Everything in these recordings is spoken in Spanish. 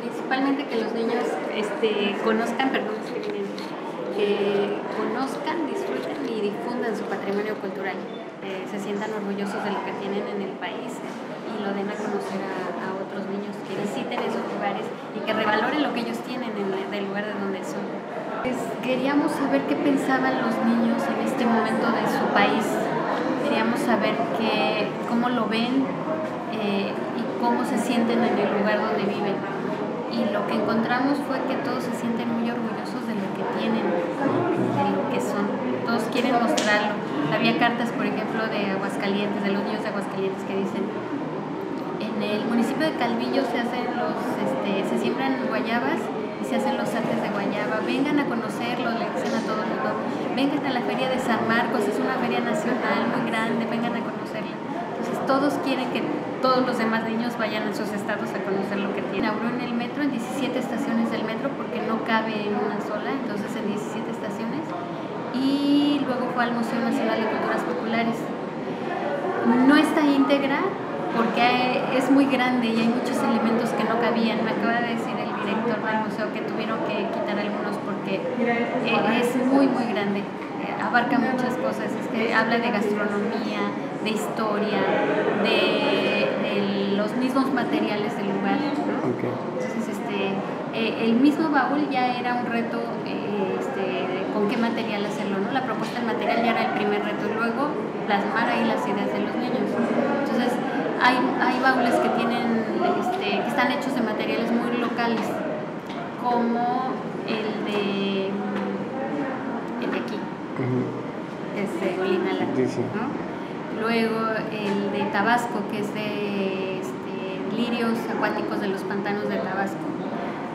Principalmente que los niños este, conozcan, perdón, que conozcan, disfruten y difundan su patrimonio cultural, eh, se sientan orgullosos de lo que tienen en el país y lo den a conocer a, otros niños, que visiten esos lugares y que revaloren lo que ellos tienen en el lugar de donde son. Pues, queríamos saber qué pensaban los niños en este momento de su país, queríamos saber que, cómo lo ven eh, y cómo se sienten en el lugar donde viven. Y lo que encontramos fue que todos se sienten muy orgullosos de lo que tienen, de lo que son. Todos quieren mostrarlo. Había cartas, por ejemplo, de Aguascalientes, de los niños de Aguascalientes que dicen, en el municipio de Calvillo se hacen los, este, se siembran guayabas y se hacen los artes de guayaba. Vengan a conocerlo, le dicen a todo el mundo. Vengan a la feria de San Marcos, es una feria nacional muy grande, vengan a conocerla. Entonces todos quieren que todos los demás niños vayan a sus estados a conocer lo que tienen. Abrió en el metro, en 17 estaciones del metro, porque no cabe en una sola, entonces en 17 estaciones. Y luego fue al Museo Nacional de Culturas Populares. No está íntegra porque es muy grande y hay muchos elementos que no cabían. Me acaba de decir el director del museo que tuvieron que quitar algunos porque eh, es muy, muy grande. Abarca muchas cosas. Es que habla de gastronomía, de historia, de, los mismos materiales del lugar. Entonces, este, eh, el mismo baúl ya era un reto eh, este, con qué material hacerlo, ¿no? La propuesta del material ya era el primer reto y luego plasmar ahí las ideas de los niños. Entonces, hay, hay baúles que tienen, este, que están hechos de materiales muy locales, como el de, el de aquí, es de Olinala, ¿no? luego el de Tabasco, que es de este, lirios acuáticos de los pantanos de Tabasco,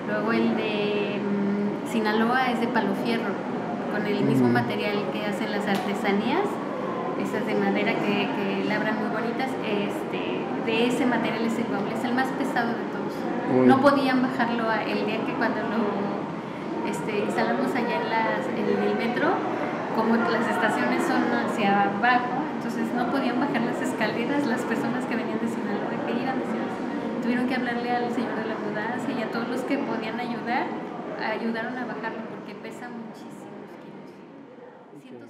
luego el de mm, Sinaloa es de palo fierro, con el mismo material que hacen las artesanías, esas de madera que, que labran muy bonitas, este, de ese material es el baúl, es el más pesado de todos. No podían bajarlo el día que cuando lo este, instalamos allá en, las, en el metro, como las estaciones son hacia abajo, entonces no podían bajar las escaleras las personas que venían de Sinaloa, que iban de Sinaloa. Tuvieron que hablarle al señor de la mudanza y a todos los que podían ayudar, ayudaron a bajarlo porque pesa muchísimos kilos.